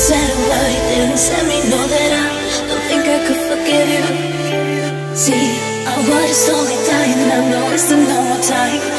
said a word, didn't let me know that I don't think I could forgive you. See, I was slowly dying, and I know it's the normal time.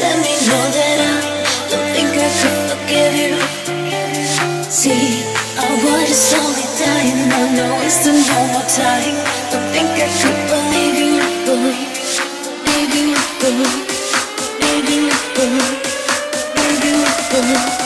let me know that I don't think I could forgive you. See, I was just only dying, and I know it's the no time. Don't think I could believe you, believe, believe you, believe, believe you, believe, believe you, believe.